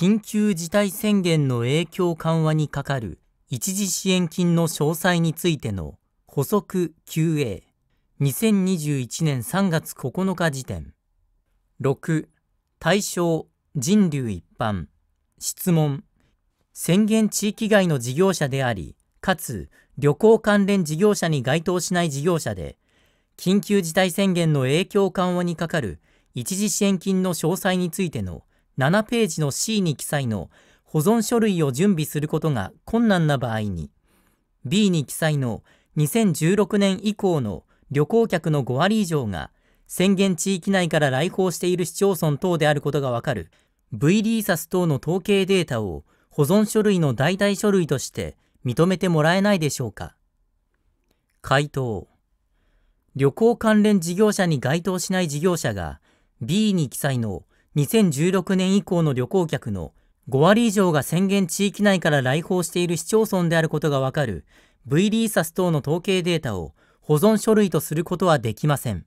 緊急事態宣言の影響緩和にかかる一時支援金の詳細についての補足 QA。2021年3月9日時点。6、対象、人流一般。質問。宣言地域外の事業者であり、かつ旅行関連事業者に該当しない事業者で、緊急事態宣言の影響緩和にかかる一時支援金の詳細についての7ページの C に記載の保存書類を準備することが困難な場合に、B に記載の2016年以降の旅行客の5割以上が宣言地域内から来訪している市町村等であることがわかる V リーサス等の統計データを保存書類の代替書類として認めてもらえないでしょうか。回答。旅行関連事業者に該当しない事業者が B に記載の2016年以降の旅行客の5割以上が宣言地域内から来訪している市町村であることがわかる V リーサス等の統計データを保存書類とすることはできません。